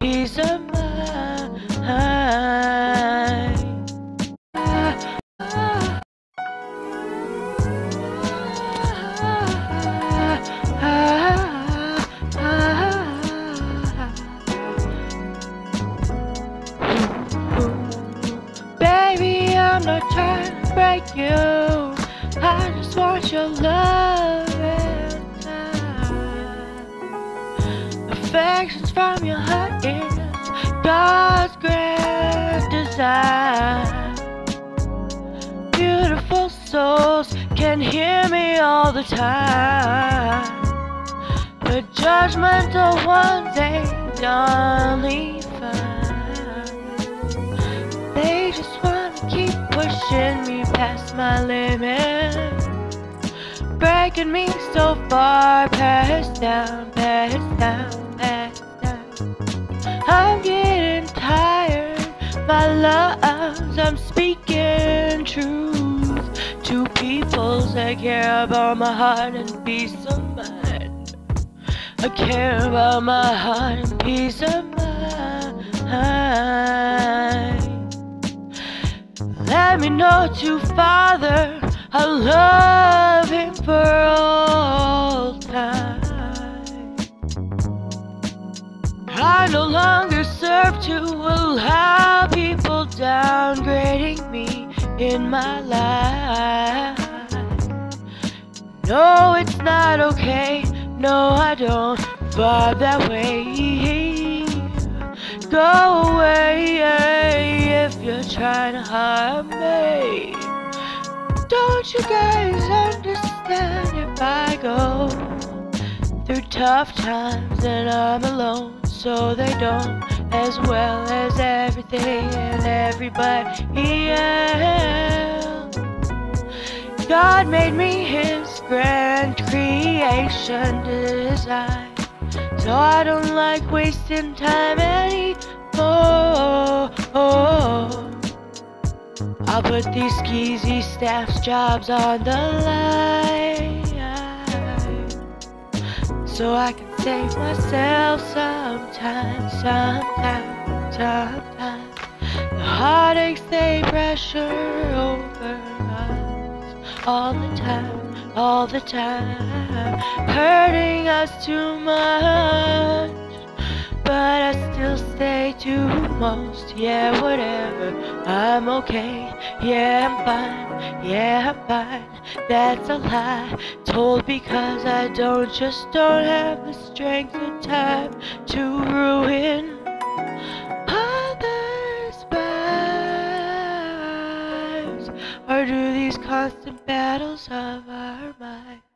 peace of mind. Baby, I'm not trying to break you. I just want your love and time. Affections from your souls can hear me all the time. The judgmental ones ain't only fine. They just wanna keep pushing me past my limit. Breaking me so far past down, past down, past down. I'm getting tired, my loves. People that care about my heart and peace of mind. I care about my heart and peace of mind. Let me know to Father, I love Him for all time. I no longer serve to allow people downgrading me in my life. No, it's not okay. No, I don't vibe that way. Go away if you're trying to harm me. Don't you guys understand if I go through tough times and I'm alone? So they don't, as well as everything and everybody else. God made me his grand creation design. So I don't like wasting time anymore. I'll put these skeezy staff's jobs on the line. So I can save myself sometimes, sometimes, sometimes. The heartaches they pressure over us all the time, all the time, hurting us too much. Still to most, yeah, whatever. I'm okay, yeah, I'm fine, yeah, I'm fine. That's a lie, told because I don't just don't have the strength or time to ruin others' lives. Or do these constant battles of our minds